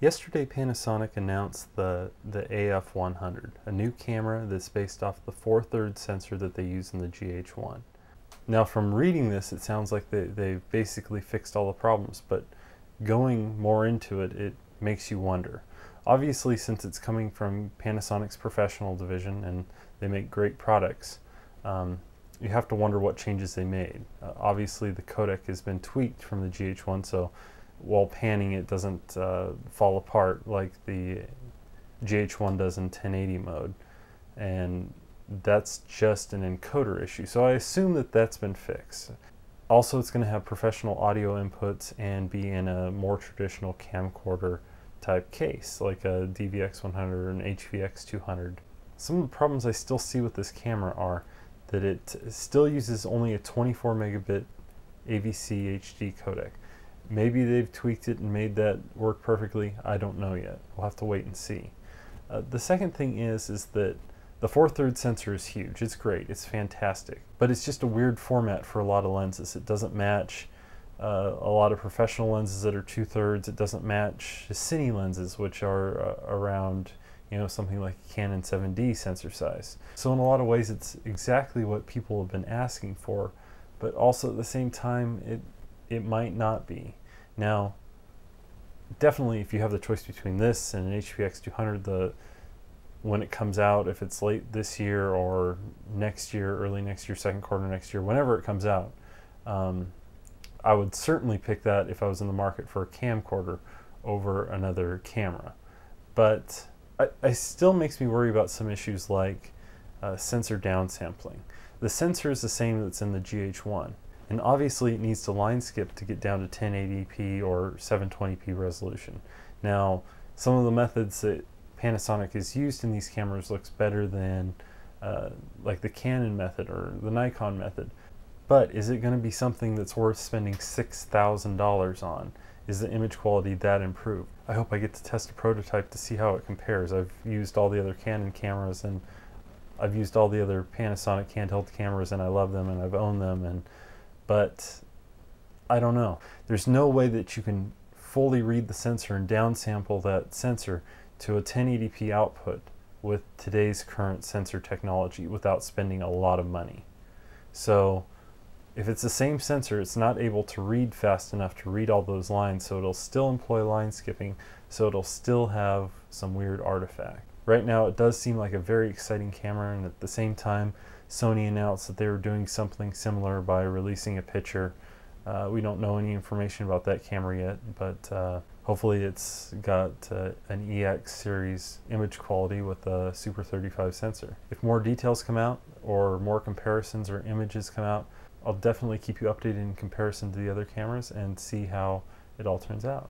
Yesterday Panasonic announced the, the AF100, a new camera that's based off the 4 thirds sensor that they use in the GH1. Now from reading this it sounds like they, they've basically fixed all the problems, but going more into it, it makes you wonder. Obviously since it's coming from Panasonic's professional division and they make great products, um, you have to wonder what changes they made. Uh, obviously the codec has been tweaked from the GH1 so while panning it doesn't uh, fall apart like the GH1 does in 1080 mode. And that's just an encoder issue. So I assume that that's been fixed. Also it's going to have professional audio inputs and be in a more traditional camcorder type case like a DVX100 or an HVX200 some of the problems I still see with this camera are that it still uses only a 24 megabit AVC HD codec Maybe they've tweaked it and made that work perfectly. I don't know yet. We'll have to wait and see. Uh, the second thing is is that the 4 thirds sensor is huge. It's great. It's fantastic. But it's just a weird format for a lot of lenses. It doesn't match uh, a lot of professional lenses that are 2 thirds. It doesn't match the cine lenses, which are uh, around you know something like Canon 7D sensor size. So in a lot of ways, it's exactly what people have been asking for. But also at the same time, it it might not be. Now, definitely if you have the choice between this and an HVX 200, the when it comes out, if it's late this year or next year, early next year, second quarter next year, whenever it comes out, um, I would certainly pick that if I was in the market for a camcorder over another camera. But I, I still makes me worry about some issues like uh, sensor downsampling. The sensor is the same that's in the GH1. And obviously it needs to line skip to get down to 1080p or 720p resolution. Now, some of the methods that Panasonic has used in these cameras looks better than uh, like the Canon method or the Nikon method. But is it going to be something that's worth spending $6,000 on? Is the image quality that improved? I hope I get to test a prototype to see how it compares. I've used all the other Canon cameras and I've used all the other Panasonic handheld cameras and I love them and I've owned them and but I don't know. There's no way that you can fully read the sensor and downsample that sensor to a 1080p output with today's current sensor technology without spending a lot of money. So if it's the same sensor, it's not able to read fast enough to read all those lines, so it'll still employ line skipping, so it'll still have some weird artifact. Right now it does seem like a very exciting camera and at the same time Sony announced that they were doing something similar by releasing a picture. Uh, we don't know any information about that camera yet, but uh, hopefully it's got uh, an EX series image quality with a Super 35 sensor. If more details come out or more comparisons or images come out, I'll definitely keep you updated in comparison to the other cameras and see how it all turns out.